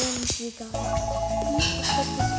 names, you guys.